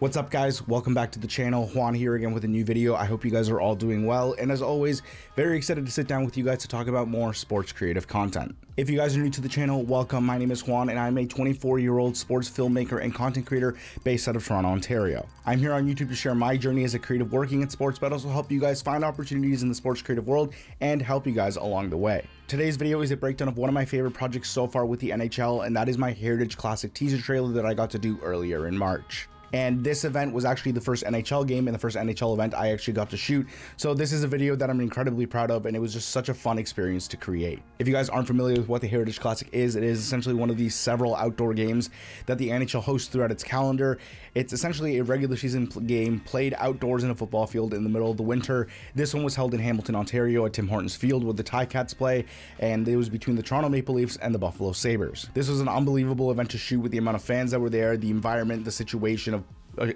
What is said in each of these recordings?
What's up guys? Welcome back to the channel. Juan here again with a new video. I hope you guys are all doing well and as always, very excited to sit down with you guys to talk about more sports creative content. If you guys are new to the channel, welcome. My name is Juan and I'm a 24 year old sports filmmaker and content creator based out of Toronto, Ontario. I'm here on YouTube to share my journey as a creative working in sports but also help you guys find opportunities in the sports creative world and help you guys along the way. Today's video is a breakdown of one of my favorite projects so far with the NHL and that is my Heritage Classic teaser trailer that I got to do earlier in March. And this event was actually the first NHL game and the first NHL event I actually got to shoot. So this is a video that I'm incredibly proud of and it was just such a fun experience to create. If you guys aren't familiar with what the Heritage Classic is, it is essentially one of these several outdoor games that the NHL hosts throughout its calendar. It's essentially a regular season game played outdoors in a football field in the middle of the winter. This one was held in Hamilton, Ontario at Tim Hortons Field where the Ticats play and it was between the Toronto Maple Leafs and the Buffalo Sabres. This was an unbelievable event to shoot with the amount of fans that were there, the environment, the situation of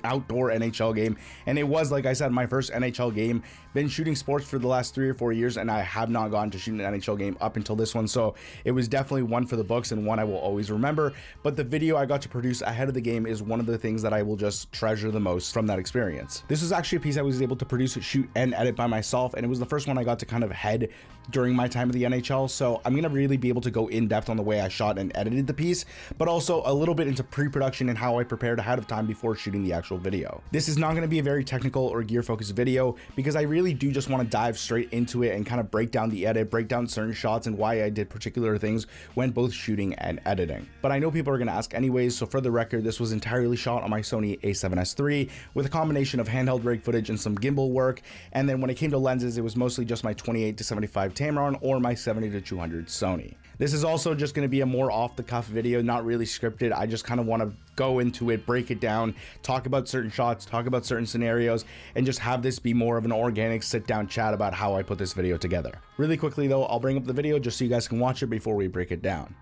outdoor NHL game. And it was, like I said, my first NHL game. Been shooting sports for the last three or four years, and I have not gone to shoot an NHL game up until this one. So it was definitely one for the books and one I will always remember. But the video I got to produce ahead of the game is one of the things that I will just treasure the most from that experience. This was actually a piece I was able to produce, shoot, and edit by myself. And it was the first one I got to kind of head during my time of the NHL. So I'm going to really be able to go in depth on the way I shot and edited the piece, but also a little bit into pre-production and how I prepared ahead of time before shooting the actual video. This is not going to be a very technical or gear focused video because I really do just want to dive straight into it and kind of break down the edit, break down certain shots and why I did particular things when both shooting and editing. But I know people are going to ask anyways, so for the record, this was entirely shot on my Sony a7S III with a combination of handheld rig footage and some gimbal work. And then when it came to lenses, it was mostly just my 28 to 75 Tamron or my 70 to 200 Sony. This is also just going to be a more off the cuff video, not really scripted. I just kind of want to go into it, break it down, talk about certain shots, talk about certain scenarios, and just have this be more of an organic sit down chat about how I put this video together. Really quickly though, I'll bring up the video just so you guys can watch it before we break it down.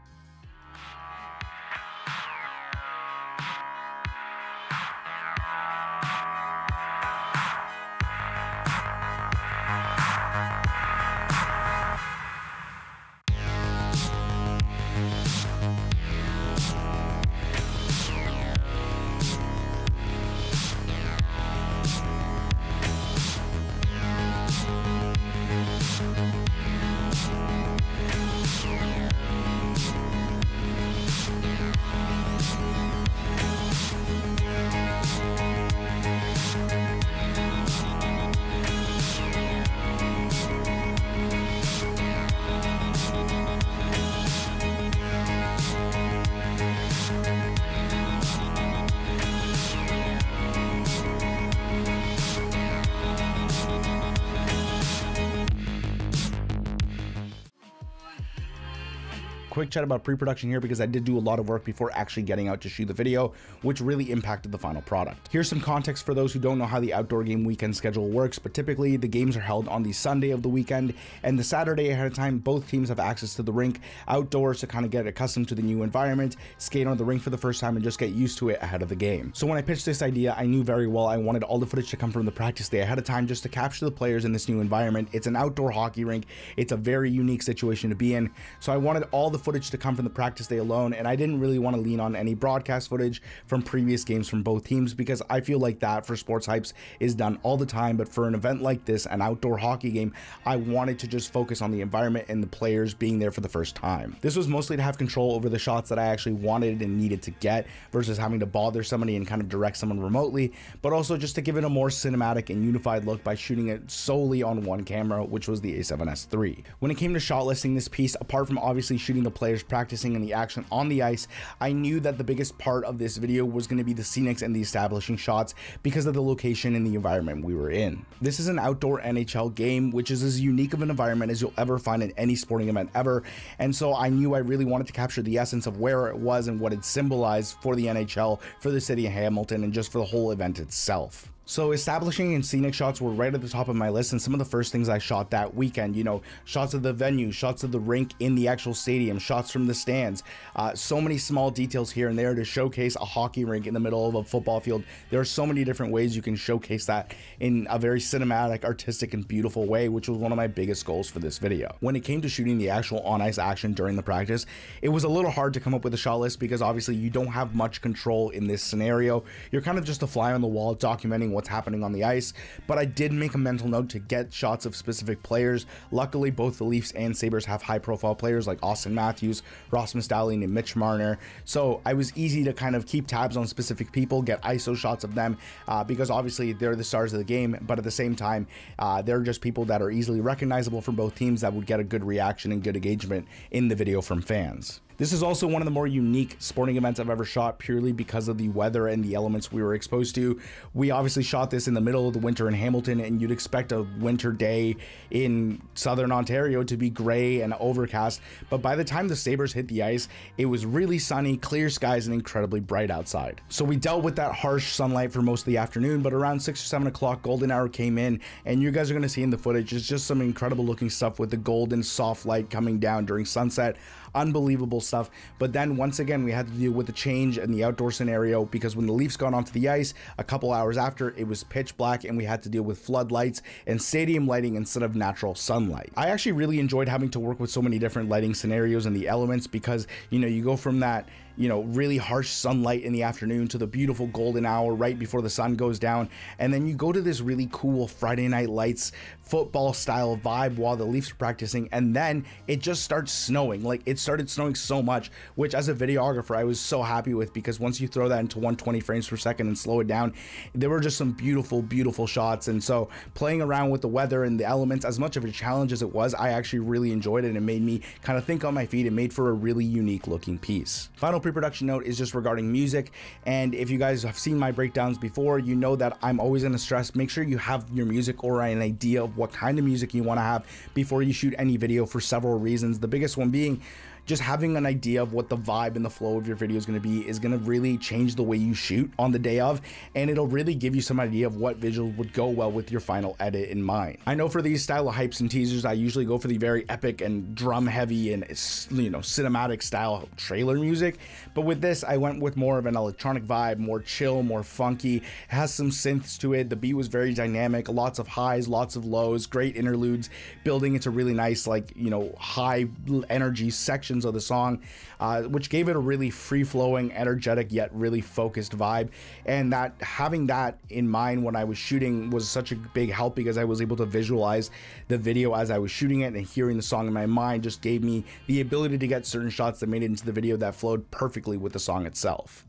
Quick chat about pre-production here because I did do a lot of work before actually getting out to shoot the video, which really impacted the final product. Here's some context for those who don't know how the outdoor game weekend schedule works, but typically the games are held on the Sunday of the weekend and the Saturday ahead of time, both teams have access to the rink outdoors to kind of get accustomed to the new environment, skate on the rink for the first time and just get used to it ahead of the game. So when I pitched this idea, I knew very well I wanted all the footage to come from the practice day ahead of time just to capture the players in this new environment. It's an outdoor hockey rink. It's a very unique situation to be in. So I wanted all the footage to come from the practice day alone, and I didn't really want to lean on any broadcast footage from previous games from both teams because I feel like that for sports hypes is done all the time. But for an event like this, an outdoor hockey game, I wanted to just focus on the environment and the players being there for the first time. This was mostly to have control over the shots that I actually wanted and needed to get versus having to bother somebody and kind of direct someone remotely, but also just to give it a more cinematic and unified look by shooting it solely on one camera, which was the A7S III. When it came to shot listing this piece, apart from obviously shooting the players practicing and the action on the ice, I knew that the biggest part of this video was going to be the scenics and the establishing shots because of the location and the environment we were in. This is an outdoor NHL game, which is as unique of an environment as you'll ever find in any sporting event ever, and so I knew I really wanted to capture the essence of where it was and what it symbolized for the NHL, for the city of Hamilton, and just for the whole event itself. So establishing and scenic shots were right at the top of my list and some of the first things I shot that weekend, you know, shots of the venue, shots of the rink in the actual stadium, shots from the stands, uh, so many small details here and there to showcase a hockey rink in the middle of a football field. There are so many different ways you can showcase that in a very cinematic, artistic, and beautiful way, which was one of my biggest goals for this video. When it came to shooting the actual on ice action during the practice, it was a little hard to come up with a shot list because obviously you don't have much control in this scenario. You're kind of just a fly on the wall documenting what's happening on the ice, but I did make a mental note to get shots of specific players. Luckily, both the Leafs and Sabres have high profile players like Austin Matthews, Rasmus Dahlin, and Mitch Marner. So I was easy to kind of keep tabs on specific people, get ISO shots of them, uh, because obviously they're the stars of the game, but at the same time, uh, they're just people that are easily recognizable from both teams that would get a good reaction and good engagement in the video from fans. This is also one of the more unique sporting events I've ever shot purely because of the weather and the elements we were exposed to. We obviously shot this in the middle of the winter in Hamilton, and you'd expect a winter day in southern Ontario to be gray and overcast. But by the time the Sabres hit the ice, it was really sunny, clear skies, and incredibly bright outside. So we dealt with that harsh sunlight for most of the afternoon, but around 6 or 7 o'clock, golden hour came in, and you guys are going to see in the footage, it's just some incredible looking stuff with the golden soft light coming down during sunset unbelievable stuff. But then once again, we had to deal with the change in the outdoor scenario because when the Leafs got onto the ice a couple hours after, it was pitch black and we had to deal with floodlights and stadium lighting instead of natural sunlight. I actually really enjoyed having to work with so many different lighting scenarios and the elements because, you know, you go from that you know, really harsh sunlight in the afternoon to the beautiful golden hour right before the sun goes down. And then you go to this really cool Friday night lights football style vibe while the Leafs are practicing. And then it just starts snowing. Like it started snowing so much, which as a videographer, I was so happy with because once you throw that into 120 frames per second and slow it down, there were just some beautiful, beautiful shots. And so playing around with the weather and the elements, as much of a challenge as it was, I actually really enjoyed it. And it made me kind of think on my feet. It made for a really unique looking piece. Final pre-production note is just regarding music. And if you guys have seen my breakdowns before, you know that I'm always going to stress, make sure you have your music or an idea of what kind of music you want to have before you shoot any video for several reasons. The biggest one being just having an idea of what the vibe and the flow of your video is going to be is going to really change the way you shoot on the day of and it'll really give you some idea of what visuals would go well with your final edit in mind. I know for these style of hypes and teasers I usually go for the very epic and drum heavy and you know cinematic style trailer music but with this I went with more of an electronic vibe, more chill, more funky, it has some synths to it, the beat was very dynamic, lots of highs, lots of lows, great interludes, building into a really nice like you know high energy section sections of the song, uh, which gave it a really free flowing, energetic, yet really focused vibe. And that having that in mind when I was shooting was such a big help because I was able to visualize the video as I was shooting it and hearing the song in my mind just gave me the ability to get certain shots that made it into the video that flowed perfectly with the song itself.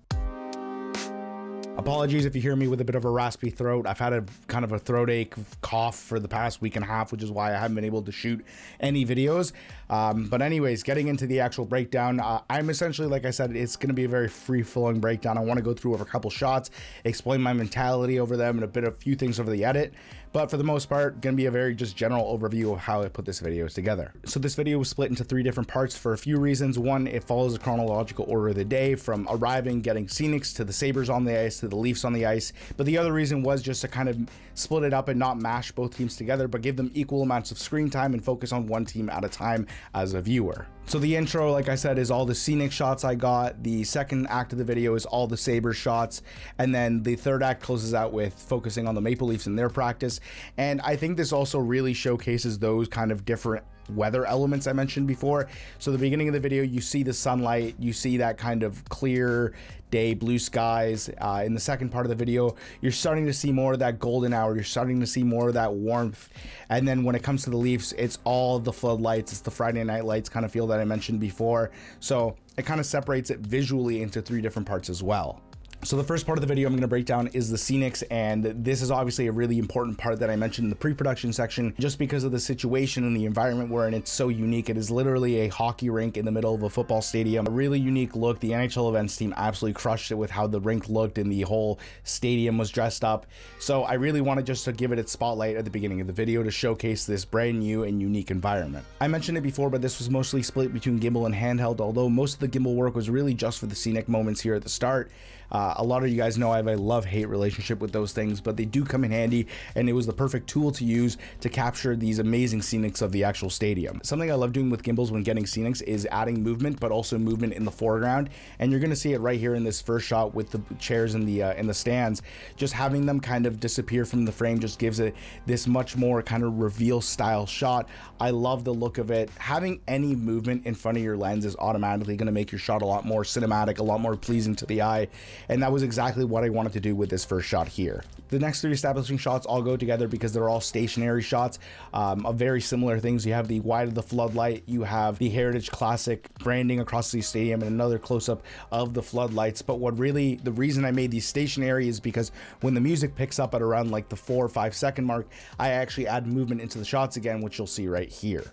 Apologies if you hear me with a bit of a raspy throat. I've had a kind of a throat ache cough for the past week and a half, which is why I haven't been able to shoot any videos. Um, but anyways, getting into the actual breakdown, uh, I'm essentially, like I said, it's going to be a very free-flowing breakdown. I want to go through over a couple shots, explain my mentality over them, and a bit of a few things over the edit. But for the most part, to be a very just general overview of how I put this video together. So this video was split into three different parts for a few reasons. One, it follows a chronological order of the day from arriving, getting scenics to the Sabres on the ice to the Leafs on the ice. But the other reason was just to kind of split it up and not mash both teams together, but give them equal amounts of screen time and focus on one team at a time as a viewer. So the intro, like I said, is all the scenic shots I got. The second act of the video is all the Sabre shots. And then the third act closes out with focusing on the Maple Leafs and their practice. And I think this also really showcases those kind of different weather elements I mentioned before. So the beginning of the video, you see the sunlight, you see that kind of clear day, blue skies. Uh, in the second part of the video, you're starting to see more of that golden hour. You're starting to see more of that warmth. And then when it comes to the Leafs, it's all the floodlights. It's the Friday night lights kind of feel that I mentioned before. So it kind of separates it visually into three different parts as well. So the first part of the video I'm going to break down is the scenics and this is obviously a really important part that I mentioned in the pre-production section. Just because of the situation and the environment we're in it's so unique. It is literally a hockey rink in the middle of a football stadium. A really unique look. The NHL events team absolutely crushed it with how the rink looked and the whole stadium was dressed up. So I really wanted just to give it its spotlight at the beginning of the video to showcase this brand new and unique environment. I mentioned it before but this was mostly split between gimbal and handheld although most of the gimbal work was really just for the scenic moments here at the start. Uh, Uh, a lot of you guys know I have a love-hate relationship with those things, but they do come in handy, and it was the perfect tool to use to capture these amazing scenics of the actual stadium. Something I love doing with gimbals when getting scenics is adding movement, but also movement in the foreground, and you're gonna see it right here in this first shot with the chairs in the uh, in the stands. Just having them kind of disappear from the frame just gives it this much more kind of reveal style shot. I love the look of it. Having any movement in front of your lens is automatically gonna make your shot a lot more cinematic, a lot more pleasing to the eye, and that was exactly what I wanted to do with this first shot here. The next three establishing shots all go together because they're all stationary shots um, of very similar things. You have the wide of the floodlight, you have the Heritage Classic branding across the stadium, and another close up of the floodlights. But what really, the reason I made these stationary is because when the music picks up at around like the four or five second mark, I actually add movement into the shots again, which you'll see right here.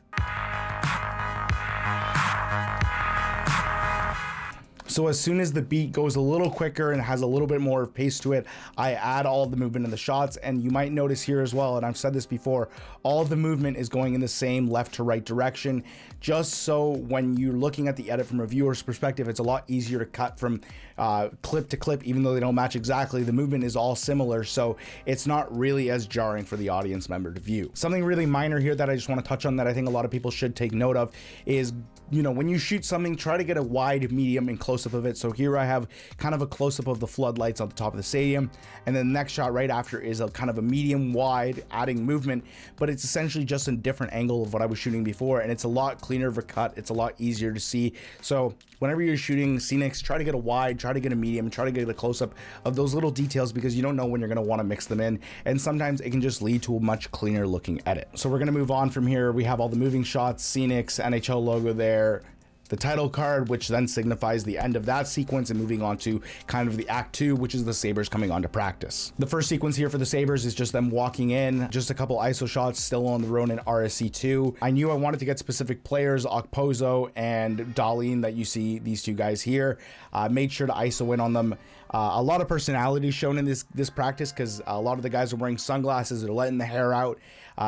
So as soon as the beat goes a little quicker and has a little bit more pace to it, I add all the movement in the shots. And you might notice here as well, and I've said this before, all the movement is going in the same left to right direction, just so when you're looking at the edit from a viewer's perspective, it's a lot easier to cut from uh, clip to clip, even though they don't match exactly. The movement is all similar, so it's not really as jarring for the audience member to view. Something really minor here that I just want to touch on that I think a lot of people should take note of is, you know, when you shoot something, try to get a wide, medium, and close close-up of it. So here I have kind of a close-up of the floodlights on the top of the stadium. And then the next shot right after is a kind of a medium wide adding movement, but it's essentially just a different angle of what I was shooting before. And it's a lot cleaner of a cut. It's a lot easier to see. So whenever you're shooting scenics, try to get a wide, try to get a medium, try to get a close-up of those little details because you don't know when you're going to want to mix them in. And sometimes it can just lead to a much cleaner looking edit. So we're going to move on from here. We have all the moving shots, scenics, NHL logo there, the title card, which then signifies the end of that sequence and moving on to kind of the act two, which is the Sabres coming on to practice. The first sequence here for the Sabres is just them walking in, just a couple ISO shots still on the Ronin RSC2. I knew I wanted to get specific players, Okposo and Dahlin that you see these two guys here. Uh, made sure to ISO in on them. Uh, a lot of personality shown in this this practice because a lot of the guys are wearing sunglasses, they're letting the hair out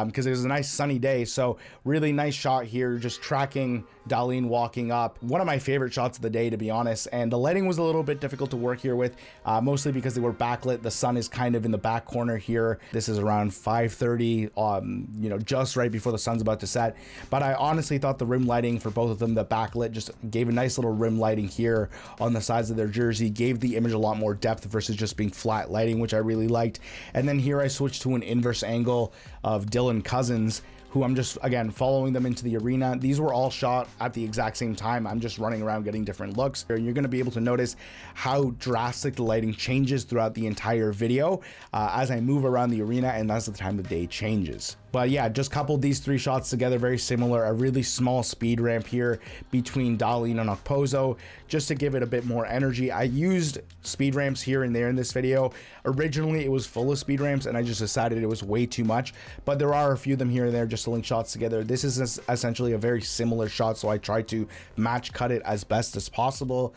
because um, it was a nice sunny day. So really nice shot here, just tracking Dahlin walking up. One of my favorite shots of the day, to be honest. And the lighting was a little bit difficult to work here with, uh, mostly because they were backlit. The sun is kind of in the back corner here. This is around 5:30, um, you know, just right before the sun's about to set. But I honestly thought the rim lighting for both of them, the backlit, just gave a nice little rim lighting here on the sides of their jersey, gave the image a lot more depth versus just being flat lighting, which I really liked. And then here I switched to an inverse angle of Dylan Cozens who I'm just, again, following them into the arena. These were all shot at the exact same time. I'm just running around getting different looks. And you're going to be able to notice how drastic the lighting changes throughout the entire video uh, as I move around the arena and as the time of day changes. But yeah, just coupled these three shots together, very similar. A really small speed ramp here between Dahlin and Okposo, just to give it a bit more energy. I used speed ramps here and there in this video. Originally, it was full of speed ramps, and I just decided it was way too much. But there are a few of them here and there just to link shots together. This is essentially a very similar shot, so I tried to match cut it as best as possible.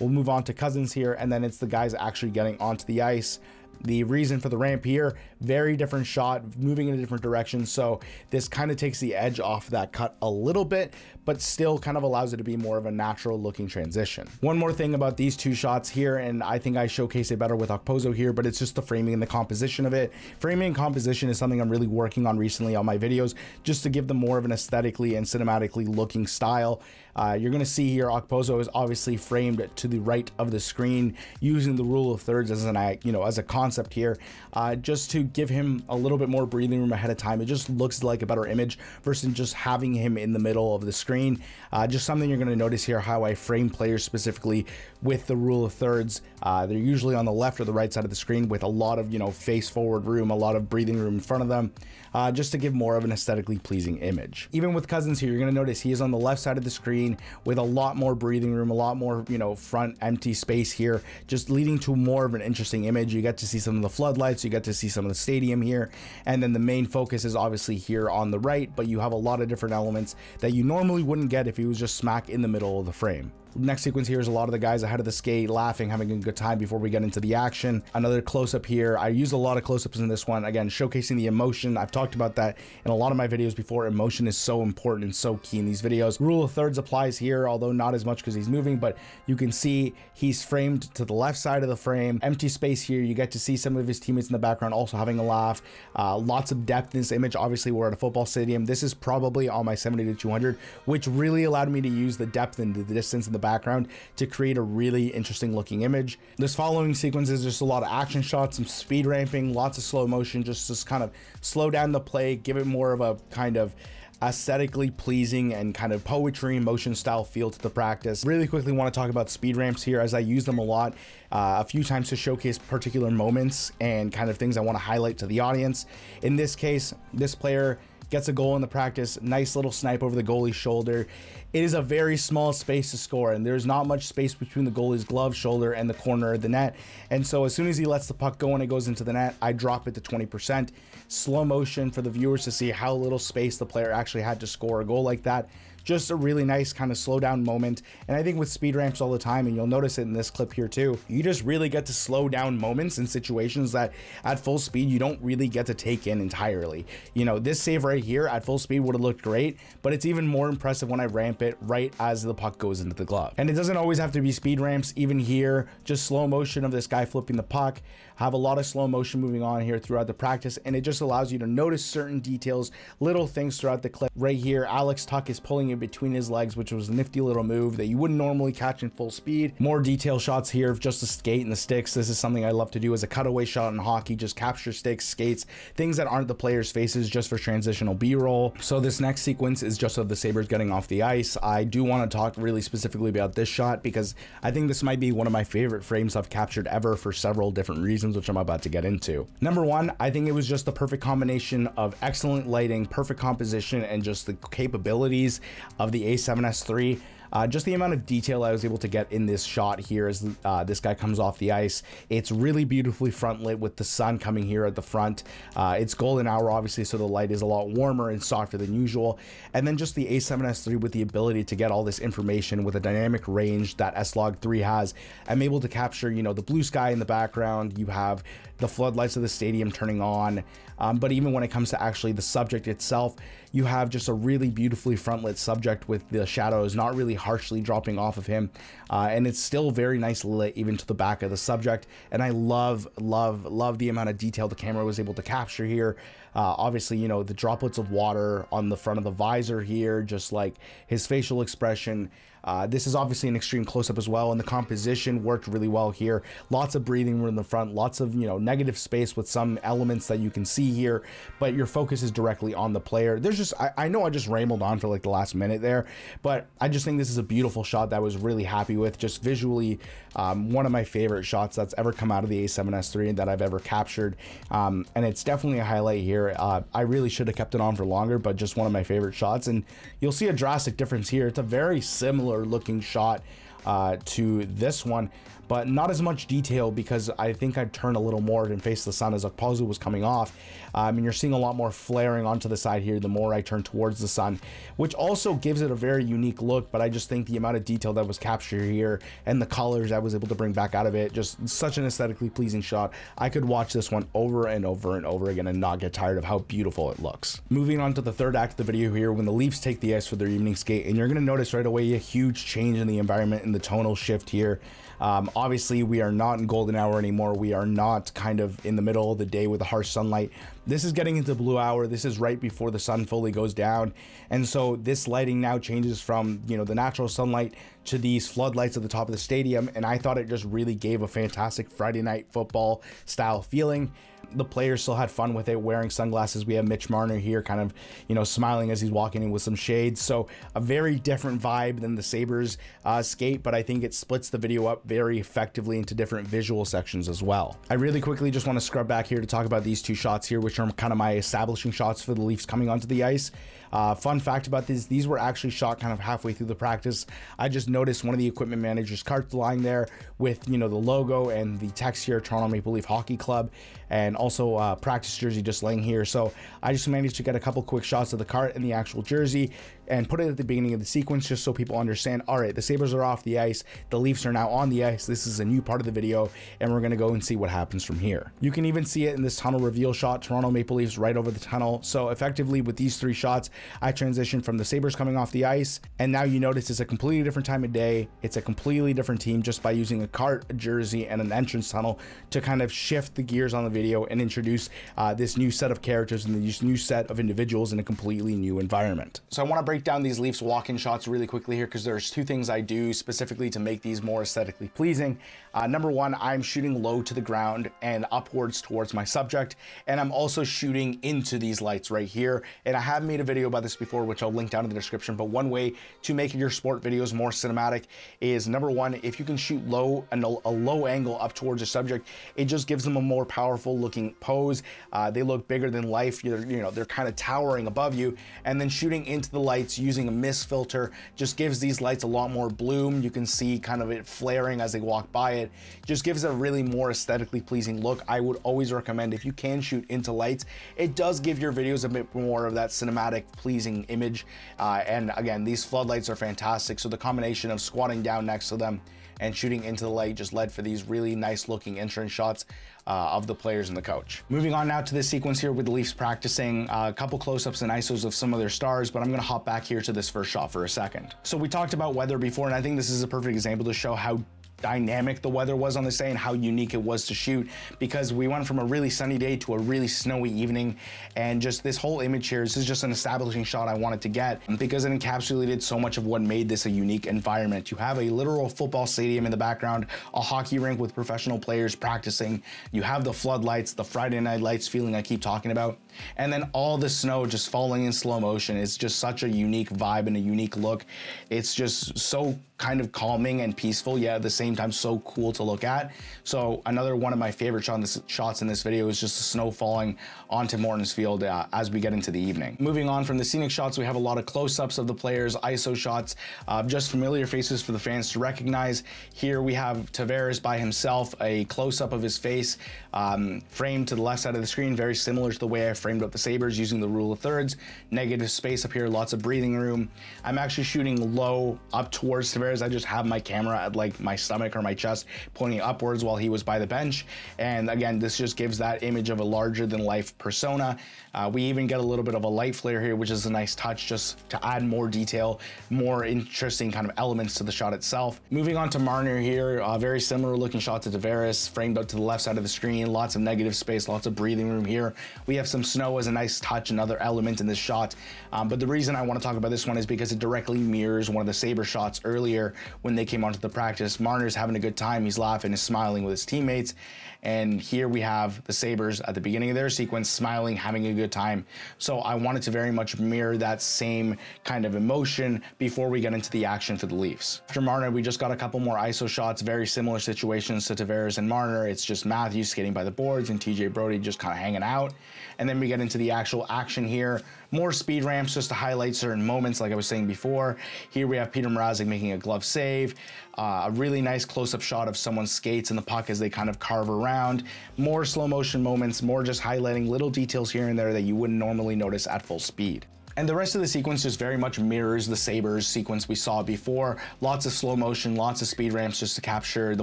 We'll move on to Cozens here, and then it's the guys actually getting onto the ice the reason for the ramp here very different shot moving in a different direction. So this kind of takes the edge off that cut a little bit but still kind of allows it to be more of a natural looking transition. One more thing about these two shots here and i think i showcase it better with Okposo here but it's just the framing and the composition of it. Framing and composition is something i'm really working on recently on my videos just to give them more of an aesthetically and cinematically looking style uh, you're going to see here Okposo is obviously framed to the right of the screen using the rule of thirds as an you know as a concept here uh, just to give him a little bit more breathing room ahead of time. It just looks like a better image versus just having him in the middle of the screen. Uh, just something you're going to notice here how I frame players specifically with the rule of thirds. Uh, they're usually on the left or the right side of the screen with a lot of you know face forward room, a lot of breathing room in front of them, uh, just to give more of an aesthetically pleasing image. Even with Cozens here, you're going to notice he is on the left side of the screen with a lot more breathing room, a lot more, you know, front empty space here, just leading to more of an interesting image. You get to see some of the floodlights, you get to see some of the stadium here, and then the main focus is obviously here on the right, but you have a lot of different elements that you normally wouldn't get if he was just smack in the middle of the frame. Next sequence here is a lot of the guys ahead of the skate laughing, having a good time before we get into the action. Another close up here. I use a lot of close ups in this one. Again, showcasing the emotion. I've talked about that in a lot of my videos before. Emotion is so important and so key in these videos. Rule of thirds applies here, although not as much because he's moving, but you can see he's framed to the left side of the frame. Empty space here. You get to see some of his teammates in the background also having a laugh. Uh, lots of depth in this image. Obviously, we're at a football stadium. This is probably on my 70 to 200, which really allowed me to use the depth and the distance in the background to create a really interesting looking image. This following sequence is just a lot of action shots, some speed ramping, lots of slow motion, just to kind of slow down the play, give it more of a kind of aesthetically pleasing and kind of poetry motion style feel to the practice. Really quickly want to talk about speed ramps here as I use them a lot uh, a few times to showcase particular moments and kind of things I want to highlight to the audience. In this case, this player gets a goal in the practice, nice little snipe over the goalie's shoulder. It is a very small space to score, and there's not much space between the goalie's glove, shoulder, and the corner of the net. And so as soon as he lets the puck go and it goes into the net, I drop it to 20%. Slow motion for the viewers to see how little space the player actually had to score a goal like that just a really nice kind of slow down moment. And I think with speed ramps all the time, and you'll notice it in this clip here too, you just really get to slow down moments and situations that at full speed you don't really get to take in entirely. You know, this save right here at full speed would have looked great, but it's even more impressive when I ramp it right as the puck goes into the glove. And it doesn't always have to be speed ramps, even here, just slow motion of this guy flipping the puck, have a lot of slow motion moving on here throughout the practice, and it just allows you to notice certain details, little things throughout the clip. Right here, Alex Tuch is pulling it between his legs, which was a nifty little move that you wouldn't normally catch in full speed. More detail shots here of just the skate and the sticks. This is something I love to do as a cutaway shot in hockey, just capture sticks, skates, things that aren't the player's faces just for transitional B-roll. So this next sequence is just of the Sabres getting off the ice. I do want to talk really specifically about this shot because I think this might be one of my favorite frames I've captured ever for several different reasons, which I'm about to get into. Number one, I think it was just the perfect combination of excellent lighting, perfect composition, and just the capabilities of the A7S3 uh, just the amount of detail I was able to get in this shot here as uh, this guy comes off the ice. It's really beautifully front lit with the sun coming here at the front. Uh, it's golden hour, obviously, so the light is a lot warmer and softer than usual. And then just the A7S3 with the ability to get all this information with a dynamic range that S-Log 3 has. I'm able to capture, you know, the blue sky in the background. You have the floodlights of the stadium turning on. Um, but even when it comes to actually the subject itself, you have just a really beautifully front lit subject with the shadows not really harshly dropping off of him. Uh, and it's still very nice lit even to the back of the subject. And I love, love, love the amount of detail the camera was able to capture here. Uh, obviously, you know, the droplets of water on the front of the visor here, just like his facial expression. Uh, this is obviously an extreme close-up as well, and the composition worked really well here. Lots of breathing room in the front, lots of, you know, negative space with some elements that you can see here, but your focus is directly on the player. There's just, I, I know I just rambled on for like the last minute there, but I just think this is a beautiful shot that I was really happy with. Just visually, um, one of my favorite shots that's ever come out of the A7S3 that I've ever captured. Um, and it's definitely a highlight here. Uh, I really should have kept it on for longer, but just one of my favorite shots. And you'll see a drastic difference here. It's a very similar looking shot uh, to this one but not as much detail because I think I'd turn a little more and face the sun as Okposo was coming off. Um, and you're seeing a lot more flaring onto the side here the more I turn towards the sun, which also gives it a very unique look. But I just think the amount of detail that was captured here and the colors I was able to bring back out of it, just such an aesthetically pleasing shot. I could watch this one over and over and over again and not get tired of how beautiful it looks. Moving on to the third act of the video here, when the Leafs take the ice for their evening skate, and you're going to notice right away a huge change in the environment and the tonal shift here. Um, obviously, we are not in golden hour anymore. We are not kind of in the middle of the day with the harsh sunlight. This is getting into blue hour. This is right before the sun fully goes down. And so this lighting now changes from, you know, the natural sunlight to these floodlights at the top of the stadium. And I thought it just really gave a fantastic Friday night football style feeling the players still had fun with it, wearing sunglasses. We have Mitch Marner here, kind of, you know, smiling as he's walking in with some shades. So a very different vibe than the Sabres uh, skate, but I think it splits the video up very effectively into different visual sections as well. I really quickly just want to scrub back here to talk about these two shots here, which are kind of my establishing shots for the Leafs coming onto the ice. Uh, fun fact about these, these were actually shot kind of halfway through the practice. I just noticed one of the equipment managers' carts lying there with, you know, the logo and the text here, Toronto Maple Leaf Hockey Club, and also uh, practice jersey just laying here. So I just managed to get a couple quick shots of the cart and the actual jersey and put it at the beginning of the sequence just so people understand, all right, the Sabres are off the ice, the Leafs are now on the ice, this is a new part of the video, and we're gonna go and see what happens from here. You can even see it in this tunnel reveal shot, Toronto Maple Leafs right over the tunnel. So effectively with these three shots, I transitioned from the Sabres coming off the ice, and now you notice it's a completely different time of day, it's a completely different team just by using a cart, a jersey, and an entrance tunnel to kind of shift the gears on the video and introduce uh, this new set of characters and this new set of individuals in a completely new environment. So I want to break down these Leafs walk-in shots really quickly here because there's two things I do specifically to make these more aesthetically pleasing. Uh, number one, I'm shooting low to the ground and upwards towards my subject, and I'm also shooting into these lights right here. And I have made a video about this before, which I'll link down in the description. But one way to make your sport videos more cinematic is number one, if you can shoot low and a, a low angle up towards a subject, it just gives them a more powerful looking pose. Uh, they look bigger than life. You're, you know, they're kind of towering above you. And then shooting into the lights using a mist filter just gives these lights a lot more bloom. You can see kind of it flaring as they walk by it. Just gives a really more aesthetically pleasing look. I would always recommend if you can shoot into lights, it does give your videos a bit more of that cinematic pleasing image. Uh, and again, these floodlights are fantastic. So the combination of squatting down next to them and shooting into the light just led for these really nice looking entrance shots uh, of the players and the coach. Moving on now to this sequence here with the Leafs practicing uh, a couple close-ups and ISOs of some of their stars, but I'm gonna hop back here to this first shot for a second. So we talked about weather before, and I think this is a perfect example to show how dynamic the weather was on this day and how unique it was to shoot because we went from a really sunny day to a really snowy evening and just this whole image here this is just an establishing shot I wanted to get because it encapsulated so much of what made this a unique environment. You have a literal football stadium in the background, a hockey rink with professional players practicing. You have the floodlights, the Friday night lights feeling I keep talking about. And then all the snow just falling in slow motion. It's just such a unique vibe and a unique look. It's just so kind of calming and peaceful, yet at the same time so cool to look at. So another one of my favorite shots in this video is just the snow falling onto Hortons Field uh, as we get into the evening. Moving on from the scenic shots, we have a lot of close-ups of the players, ISO shots, uh, just familiar faces for the fans to recognize. Here we have Tavares by himself, a close-up of his face, um, framed to the left side of the screen, very similar to the way I framed up the Sabres using the rule of thirds. Negative space up here, lots of breathing room. I'm actually shooting low up towards Tavares I just have my camera at like my stomach or my chest pointing upwards while he was by the bench. And again, this just gives that image of a larger than life persona. Uh, we even get a little bit of a light flare here, which is a nice touch just to add more detail, more interesting kind of elements to the shot itself. Moving on to Marner here, uh, very similar looking shot to Tavares, framed up to the left side of the screen, lots of negative space, lots of breathing room here. We have some snow as a nice touch, another element in this shot. Um, but the reason I want to talk about this one is because it directly mirrors one of the Sabre shots earlier when they came onto the practice. Marner's having a good time. He's laughing, he's smiling with his teammates. And here we have the Sabres at the beginning of their sequence, smiling, having a good time. So I wanted to very much mirror that same kind of emotion before we get into the action for the Leafs. After Marner, we just got a couple more ISO shots, very similar situations to Tavares and Marner. It's just Matthews skating by the boards and TJ Brodie just kind of hanging out. And then we get into the actual action here. More speed ramps just to highlight certain moments, like I was saying before. Here we have Petr Mrazek making a glove save. Uh, a really nice close-up shot of someone's skates and the puck as they kind of carve around. More slow motion moments, more just highlighting little details here and there that you wouldn't normally notice at full speed. And the rest of the sequence just very much mirrors the Sabres sequence we saw before. Lots of slow motion, lots of speed ramps just to capture the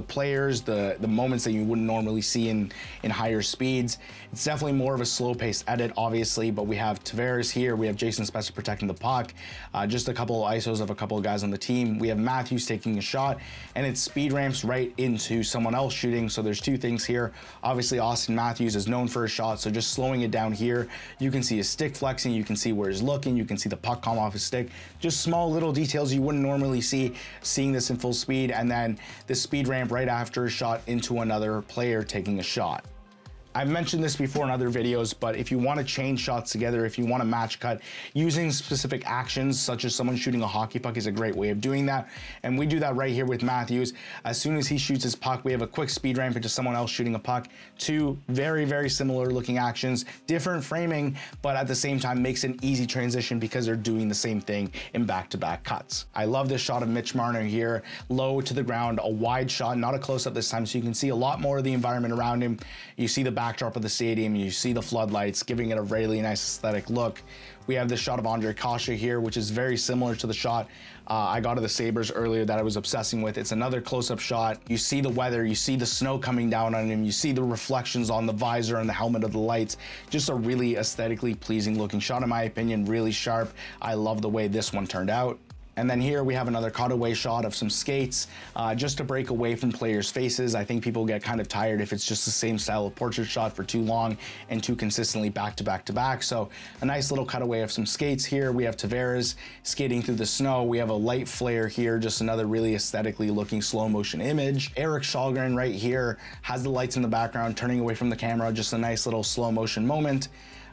players, the, the moments that you wouldn't normally see in, in higher speeds. It's definitely more of a slow paced edit, obviously, but we have Tavares here, we have Jason Spezza protecting the puck, uh, just a couple of ISOs of a couple of guys on the team. We have Matthews taking a shot, and it speed ramps right into someone else shooting. So there's two things here. Obviously, Austin Matthews is known for his shot, so just slowing it down here, you can see his stick flexing, you can see where he's looking you can see the puck come off his stick. Just small little details you wouldn't normally see seeing this in full speed. And then the speed ramp right after a shot into another player taking a shot. I've mentioned this before in other videos, but if you want to chain shots together, if you want to match cut, using specific actions such as someone shooting a hockey puck is a great way of doing that. And we do that right here with Matthews. As soon as he shoots his puck, we have a quick speed ramp into someone else shooting a puck. Two very, very similar looking actions, different framing, but at the same time makes an easy transition because they're doing the same thing in back-to-back -back cuts. I love this shot of Mitch Marner here, low to the ground, a wide shot, not a close-up this time, so you can see a lot more of the environment around him. You see the back backdrop of the stadium. You see the floodlights, giving it a really nice aesthetic look. We have this shot of Ondrej Kase here, which is very similar to the shot uh, I got of the Sabres earlier that I was obsessing with. It's another close-up shot. You see the weather, you see the snow coming down on him, you see the reflections on the visor and the helmet of the lights. Just a really aesthetically pleasing looking shot, in my opinion, really sharp. I love the way this one turned out. And then here we have another cutaway shot of some skates, uh, just to break away from players' faces. I think people get kind of tired if it's just the same style of portrait shot for too long and too consistently back to back to back. So a nice little cutaway of some skates here. We have Tavares skating through the snow. We have a light flare here, just another really aesthetically looking slow motion image. Erik Källgren right here has the lights in the background, turning away from the camera, just a nice little slow motion moment.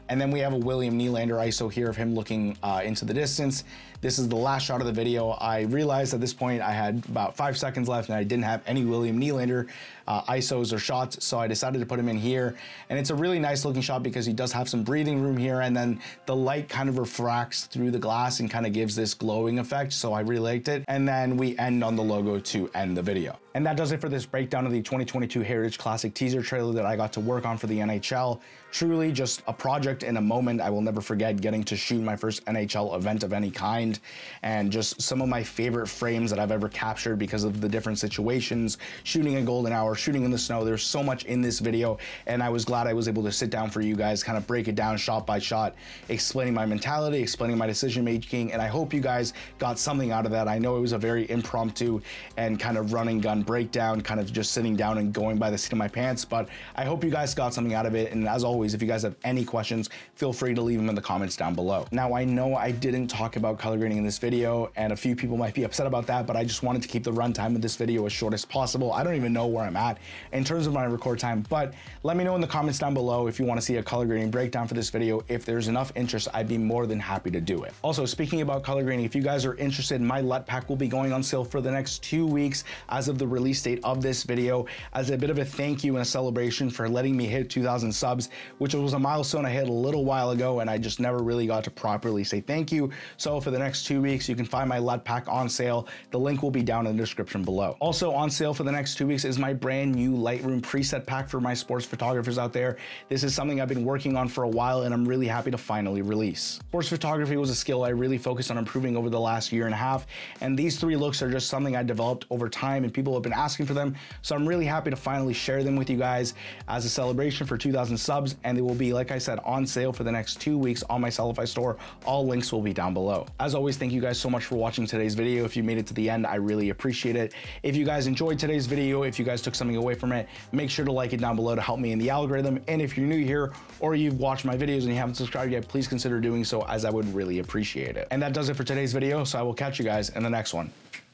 And then we have a William Nylander ISO here of him looking uh, into the distance. This is the last shot of the video. I realized at this point I had about five seconds left and I didn't have any William Nylander uh, ISOs or shots, so I decided to put him in here. And it's a really nice looking shot because he does have some breathing room here and then the light kind of refracts through the glass and kind of gives this glowing effect, so I really liked it. And then we end on the logo to end the video. And that does it for this breakdown of the 2022 Heritage Classic teaser trailer that I got to work on for the NHL. Truly just a project in a moment. I will never forget getting to shoot my first NHL event of any kind and just some of my favorite frames that I've ever captured because of the different situations, shooting a golden hour, shooting in the snow. There's so much in this video and I was glad I was able to sit down for you guys, kind of break it down shot by shot, explaining my mentality, explaining my decision making, and I hope you guys got something out of that. I know it was a very impromptu and kind of running gun breakdown, kind of just sitting down and going by the seat of my pants. But I hope you guys got something out of it. And as always, if you guys have any questions, feel free to leave them in the comments down below. Now, I know I didn't talk about color in this video, and a few people might be upset about that, but I just wanted to keep the runtime of this video as short as possible. I don't even know where I'm at in terms of my record time, but let me know in the comments down below if you want to see a color grading breakdown for this video. If there's enough interest, I'd be more than happy to do it. Also, speaking about color grading, if you guys are interested, my LUT pack will be going on sale for the next two weeks as of the release date of this video as a bit of a thank you and a celebration for letting me hit 2,000 subs, which was a milestone I hit a little while ago and I just never really got to properly say thank you. So for the next two weeks, you can find my LUT pack on sale. The link will be down in the description below. Also on sale for the next two weeks is my brand new Lightroom preset pack for my sports photographers out there. This is something I've been working on for a while and I'm really happy to finally release. Sports photography was a skill I really focused on improving over the last year and a half. And these three looks are just something I developed over time and people have been asking for them. So I'm really happy to finally share them with you guys as a celebration for 2,000 subs. And they will be, like I said, on sale for the next two weeks on my Sellfy store. All links will be down below. As always, thank you guys so much for watching today's video. If you made it to the end, I really appreciate it. If you guys enjoyed today's video, if you guys took something away from it, make sure to like it down below to help me in the algorithm. And if you're new here or you've watched my videos and you haven't subscribed yet, please consider doing so as I would really appreciate it. And that does it for today's video. So I will catch you guys in the next one.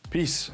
Peace.